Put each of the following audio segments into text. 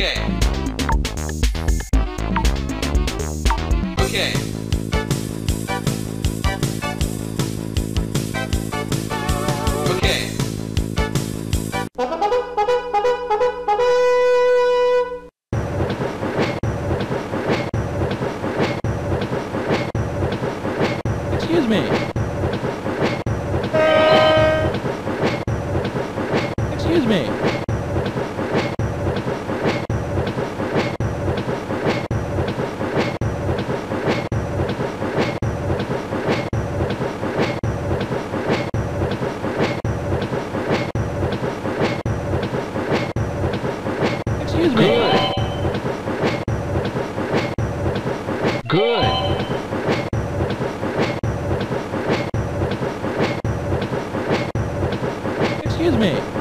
Okay. Okay. Okay. Excuse me. Excuse me.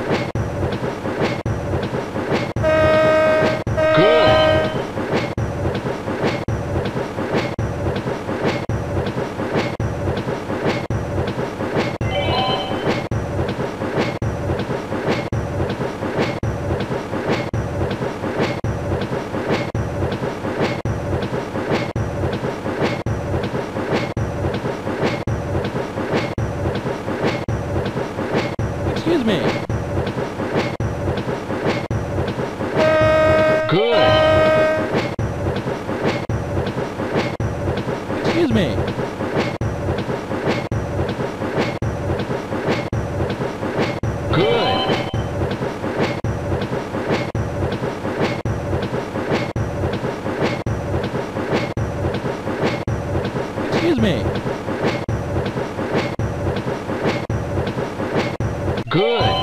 Excuse me. Good.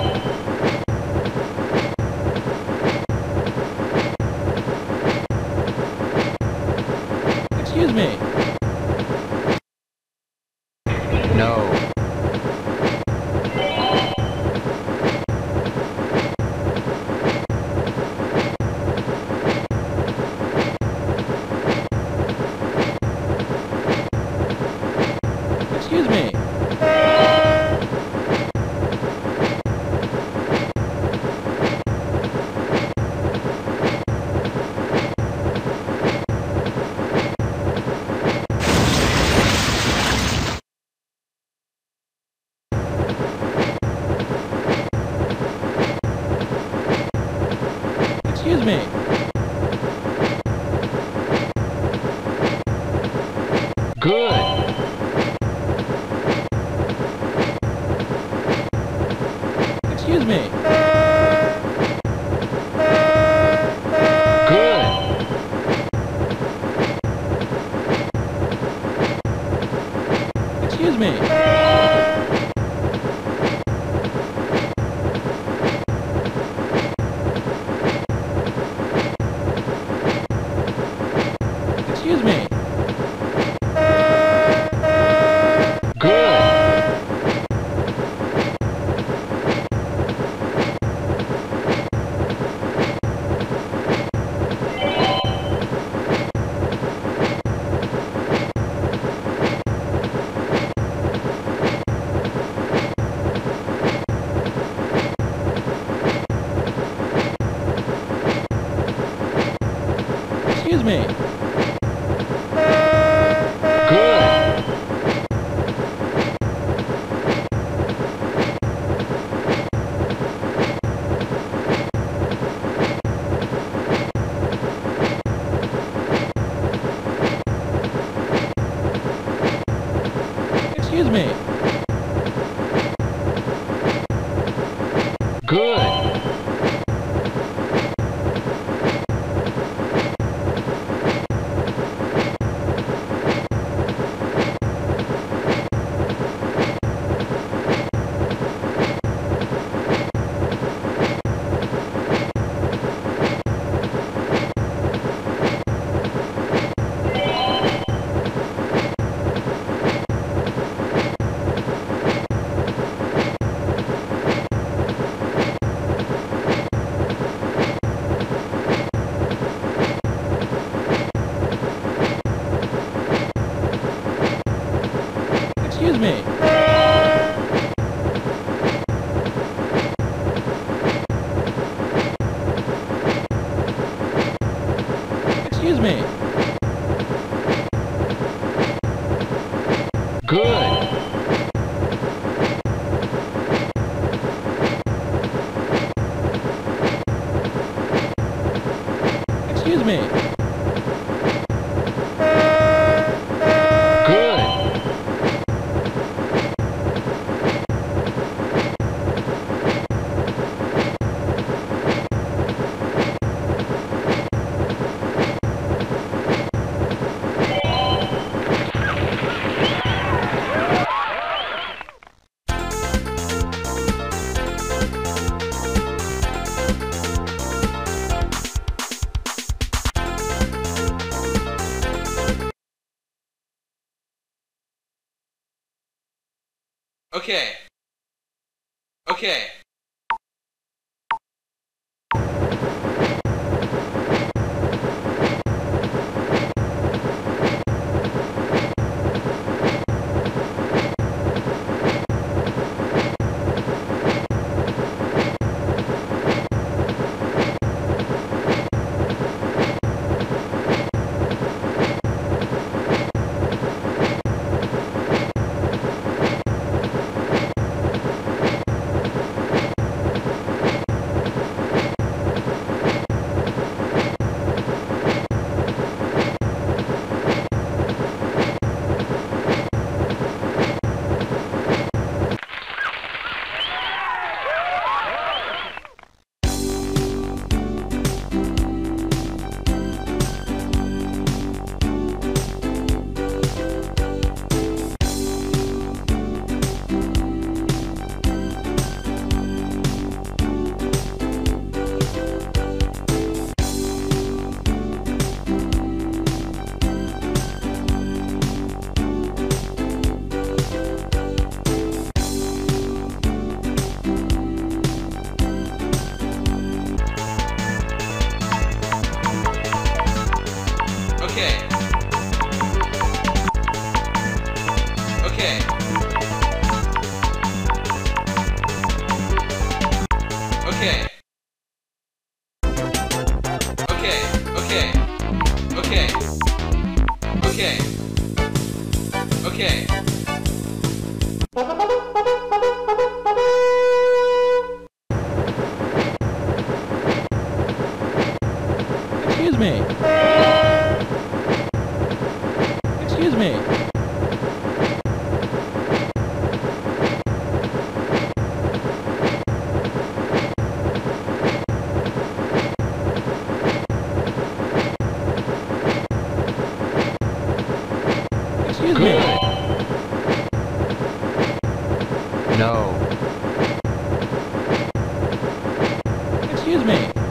Excuse me. Excuse me. Good. Excuse me. Excuse me. Good. Excuse me. Excuse me. Okay. Okay. bien. Me.